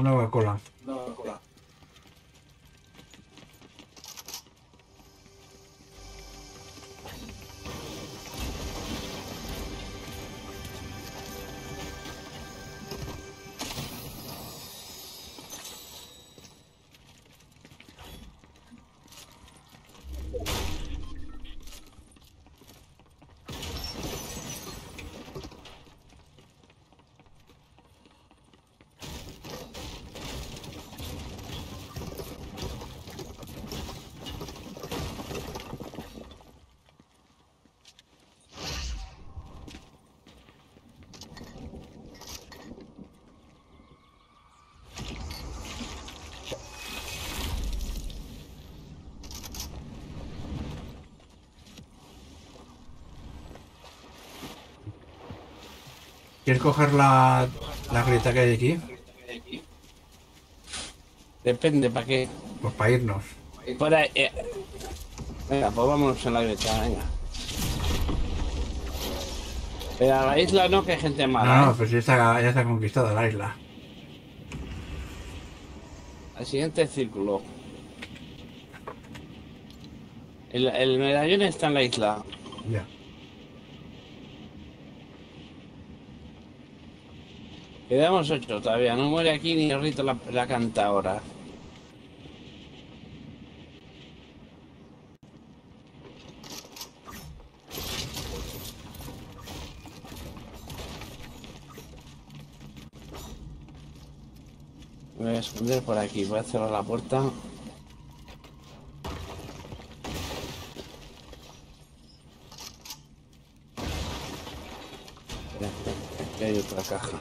Una Coca-Cola. ¿Quieres coger la, la grieta que hay aquí? Depende, ¿para qué? Pues para irnos. Por ahí, eh. Venga, pues vámonos en la grieta, venga. Pero a la isla no, que hay gente mala. No, no, ¿eh? pues ya está, ya está conquistada la isla. Al siguiente círculo. El, el medallón está en la isla. Ya. Quedamos ocho todavía. No muere aquí ni Rito la, la canta ahora. Voy a esconder por aquí. Voy a cerrar la puerta. Aquí hay otra caja.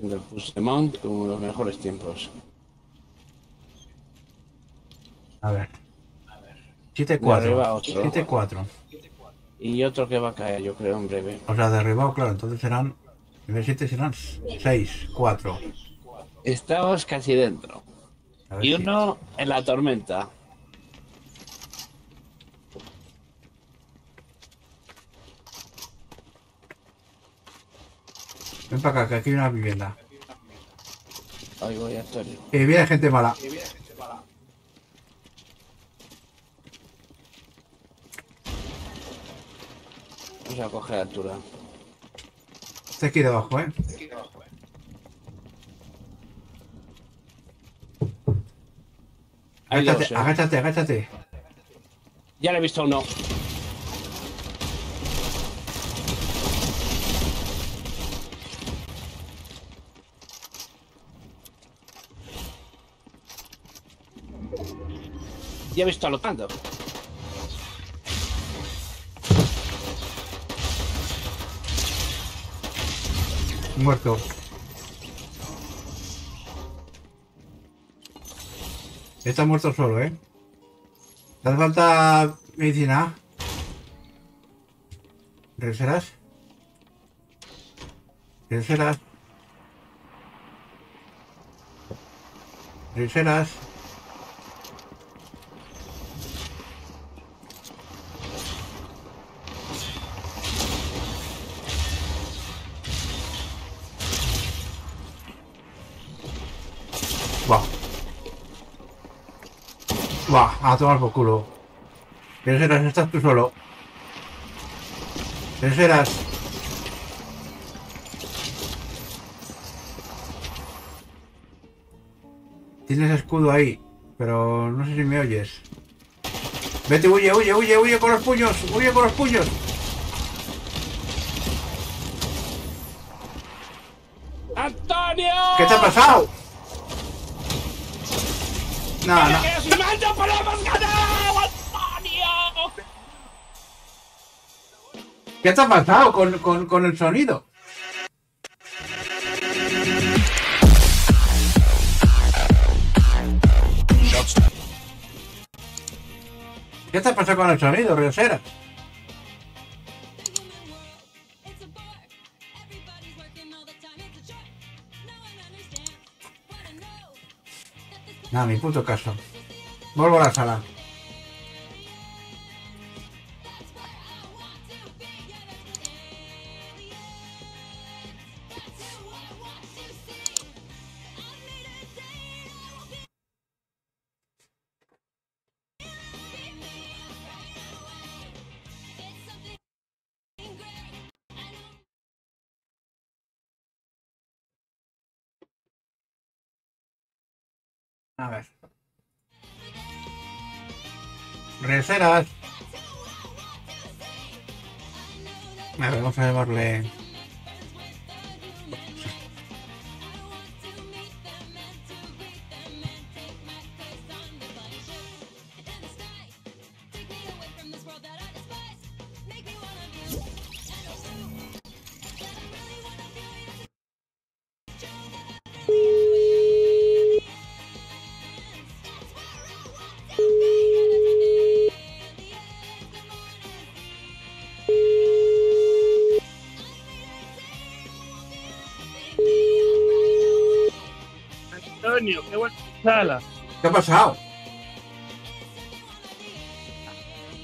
Haciendo el como en los mejores tiempos. A ver. De 7-4. arriba otro. 7-4. Y otro que va a caer, yo creo, en breve. O sea, derribado, claro, entonces serán. En vez de 7 serán 6, 4. Estamos casi dentro. Y si- uno en la tormenta. Ven para acá, que aquí hay una vivienda. Ahí voy a estar. Que viene gente mala. Vamos a coger altura. Está aquí debajo, ¿eh? Hay Agáchate, dos, ¿eh? agáchate, agáchate. Ya le he visto uno. Ya he visto a lo tanto. Muerto. Está muerto solo, ¿eh? ¿Te hace falta medicina? ¿Regresarás? ¿Regresarás? ¿Regresarás? A tomar por culo. Terceras, estás tú solo. Terceras. Tienes escudo ahí, pero no sé si me oyes. Vete, huye, huye, huye, huye con los puños, huye con los puños. ¡Antonio! ¿Qué te ha pasado? No, no. ¡Antonio! ¿Qué te ha pasado con, con, con el sonido? ¿Qué te pasado con el sonido, Riosera? Nada, ni puto caso. Vuelvo a la sala. A ver. Reseras. A ver, vamos a llamarle. Antonio, qué buena sala. ¿Qué ha pasado?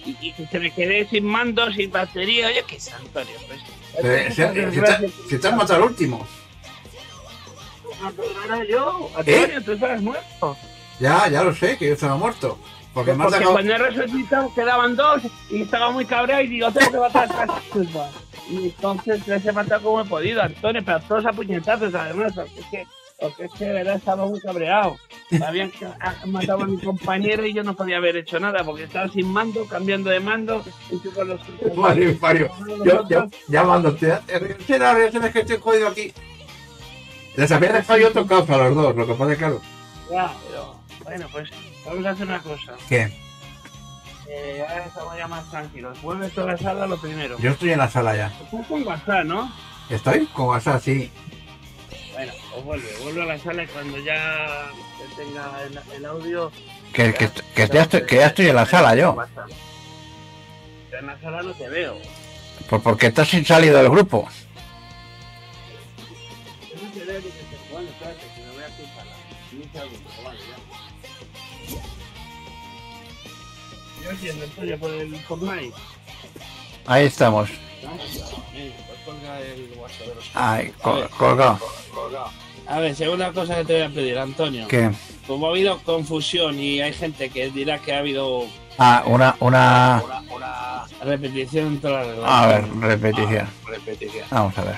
Y, y que se me quedé sin mando, sin batería. Oye, qué es Antonio. Pues. Eh, Si si te, has matado al último. No, yo. Antonio, tú estabas muerto. Ya, ya lo sé, que yo estaba muerto. Porque has Porque cuando he resucitado quedaban dos y estaba muy cabreado y digo, tengo que matar a. Y entonces les he matado como he podido, Antonio, pero todos a puñetazos además, es que, porque es que de verdad estaba muy cabreado. Habían matado a mi compañero y yo no podía haber hecho nada porque estaba sin mando, cambiando de mando y tú con los Mario, Mario. Yo, yo, llamándote. Reseras, reseras, que estoy jodido aquí. Les había dejado yo tocados a los dos, lo que pasa es claro. Ya, pero bueno, pues vamos a hacer una cosa. ¿Qué? Eh, ahora estamos ya más tranquilos. Vuelve toda la sala lo primero. Yo estoy en la sala ya. Estás con WhatsApp, ¿no? ¿Estoy? Con WhatsApp, sí. Bueno, pues vuelve, vuelve a la sala y cuando ya tenga el, el audio. Que, que, que ya estoy, que ya estoy en la sala yo. En la sala no te veo. Pues porque estás sin salido del grupo. Yo. Yo entiendo, Antonio, por el Fortnite. Ahí estamos. Col- colgado. A ver, segunda cosa que te voy a pedir, Antonio. ¿Qué? Como ha habido confusión y hay gente que dirá que ha habido Ah, una, una. una, una repetición en toda la relación. A ver, repetición. repetición. Vamos a ver.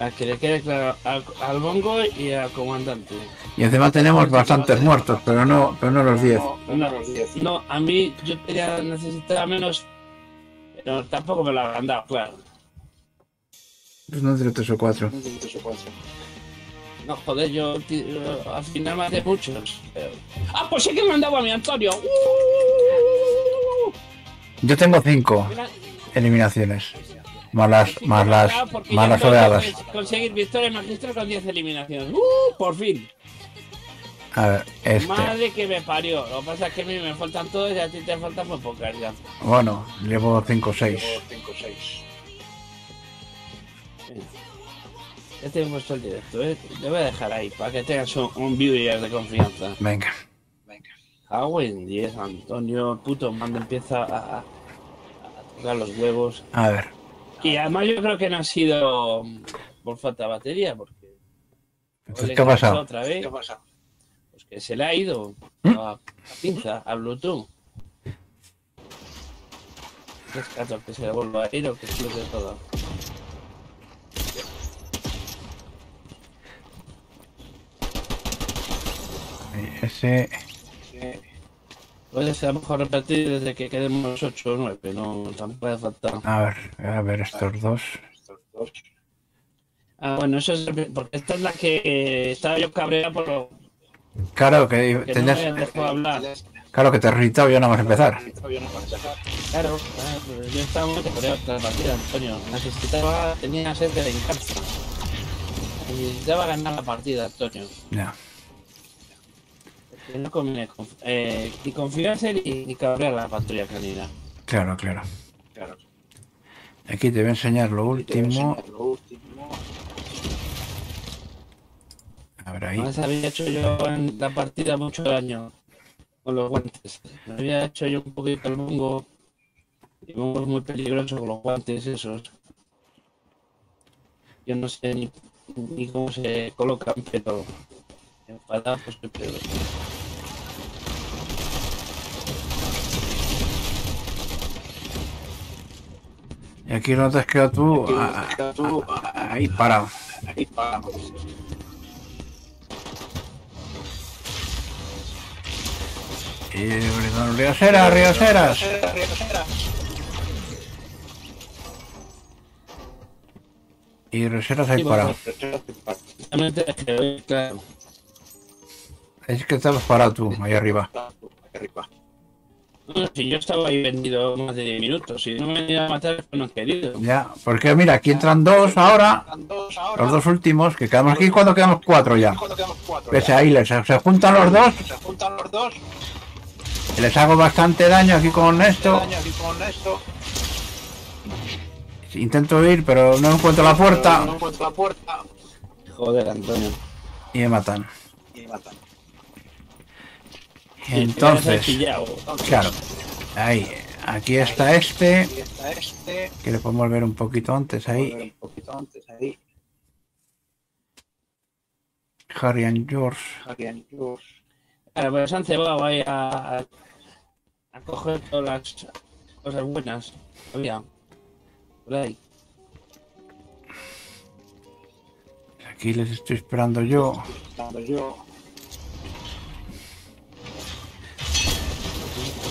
A que le quede claro al, al bongo y al comandante. Y encima tenemos bastantes muertos, pero no, pero no los 10. No, no, a mí yo tenía, necesitaba menos, pero tampoco me lo habrán dado, claro. Pues no entre 3 o 4. No, joder, yo al final me hace muchos. pero- Ah, pues sí que me han dado a mi Antonio. ¡Uh! Yo tengo 5 Mira, eliminaciones. Más las, más las, porque más ya las puedo oleadas. Conseguir victoria magistral con 10 eliminaciones. ¡Uh! Por fin. A ver, este. Madre que me parió. Lo que pasa es que a mí me faltan todos y a ti te faltan muy pocas ya. Bueno, llevo 5 o 6. Ya te he puesto el directo, ¿eh? Te voy a dejar ahí para que tengas un, un viewer de confianza. Venga. Cago en 10, Antonio. Puto mando empieza a, a- tocar los huevos. A ver. Y además yo creo que no ha sido por falta de batería, porque... Entonces, ¿qué ha pasado? Otra vez. Pues que se le ha ido ¿Mm? a, a pinza, a Bluetooth. Rescato que se le vuelva a ir o que explote todo. Ese. Puede ser a lo mejor repetir desde que quedemos 8 o 9, no tampoco hace falta. A ver, a ver estos dos. Ah, bueno, eso es porque esta es la que estaba yo cabreado por Claro que que tenías, no claro que te he irritado yo nada más empezar. Claro, yo estaba muy la partida, Antonio. Necesitaba, tenía sed de venganza. Necesitaba ganar la partida, Antonio. Ya. No conviene eh, ni confiarse ni, ni cabrear a la patrulla canina. Claro, claro. Aquí te voy a enseñar lo último. Ahí. Además había hecho yo en la partida mucho daño con los guantes. Me había hecho yo un poquito el mongo. Y el mongo es muy peligroso con los guantes esos. Yo no sé ni, ni cómo se colocan, pero enfadado pues siempre. Y aquí no te has quedado tú, ah, ah, ahí parado. Y Rioseras, Rioseras. Y Rioseras ahí parado. Es que estabas parado tú, ahí arriba. No, si yo estaba ahí vendido más de 10 minutos, si no me han ido a matar, pues no he querido. Ya, porque mira, aquí entran dos ahora, los dos últimos, que quedamos aquí cuando quedamos cuatro ya. Ves ahí, les, se juntan los dos, Se juntan los dos, les hago bastante daño aquí con esto. Intento ir, pero no encuentro la no puerta encuentro la puerta Joder, Antonio. y me matan. y me matan. Entonces, claro, ahí, aquí está este, Aquí está este, que le podemos ver un poquito antes ahí, un poquito antes ahí, Harry and George. Claro, pues se han cebado ahí a, coger todas las cosas buenas. Había. Por ahí. Aquí les estoy esperando yo. Estando yo,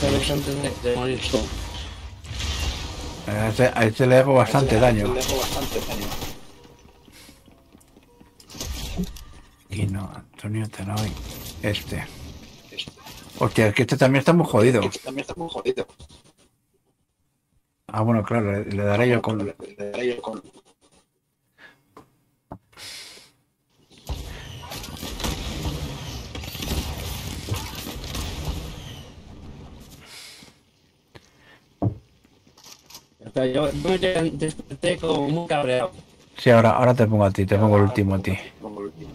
Sabes antes de, de morir tú. A este, a este le hago bastante daño. le dejo bastante daño. Y no, Antonio Tenoy. Este. Hostia, es que este también está muy jodido. este también está muy jodido. Ah, bueno, claro, le, le daré yo con. Le- le daré yo con. O sea, yo yo me desperté como muy cabreado. Sí, ahora, ahora te pongo a ti, te pongo el último a ti. Pongo el último.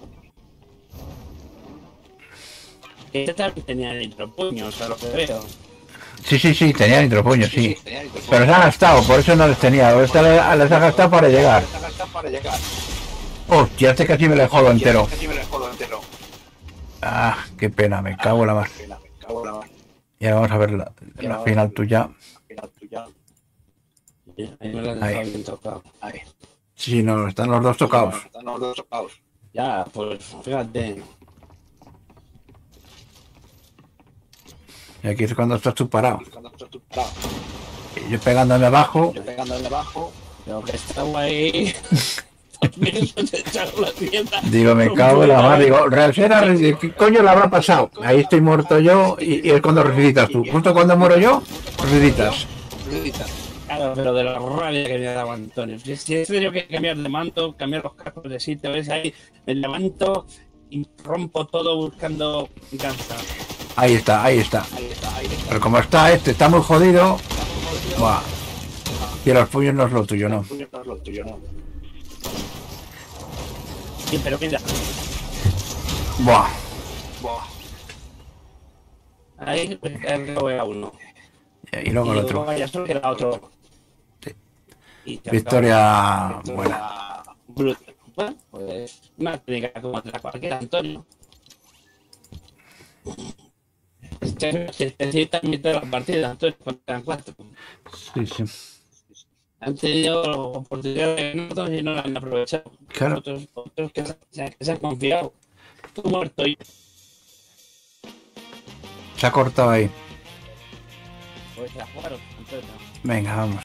Este también tenía nitropuños, a lo que veo. Sí, sí, sí, tenía nitropuño, sí. tenía el teléfono. Pero se ha gastado, por eso no les tenía. Este le- les ha gastado para llegar. Está gastado para llegar. Hostia, este casi me le jodo entero. Casi me lo jodo entero. Ah, qué pena, me cago en la mar. La. Y ahora vamos a ver la, la final tuya. Han. Ahí. Sí, no, están los dos tocados. Están los dos tocados. Ya, pues fíjate. Y aquí es cuando estás tú parado. Y yo pegándome abajo. Yo pegándole abajo. Pero que estaba ahí. La. Digo, me cago en la mar. Digo, Reacciona, ¿qué coño le habrá pasado? Ahí estoy muerto yo y, y es cuando resucitas tú. Justo cuando muero yo, resucitas. Claro, pero de la rabia que me ha dado Antonio. Si, si he tenido que cambiar de manto, cambiar los cascos de sitio, ves ahí, me levanto y rompo todo buscando ganza. Ahí está, ahí está. Ahí está, ahí está. Pero como está este, está muy jodido. Buah. Y los puños no es lo tuyo, no. Sí, pero mira, Buah. Buah. ahí a uno. Y luego el otro. otro. Sí. Y te Victoria buena. Bruto. Bueno, pues una técnica como otra cualquiera, Antonio. Este se necesita mitad de la partida, cuando quedan cuatro. Sí, sí. Han tenido oportunidades de ganarnos y no la han aprovechado. Claro. Otros, otros que, se, que se han confiado. Tú muerto y Se ha cortado ahí. pues a jugar, Antonio. Venga, vamos.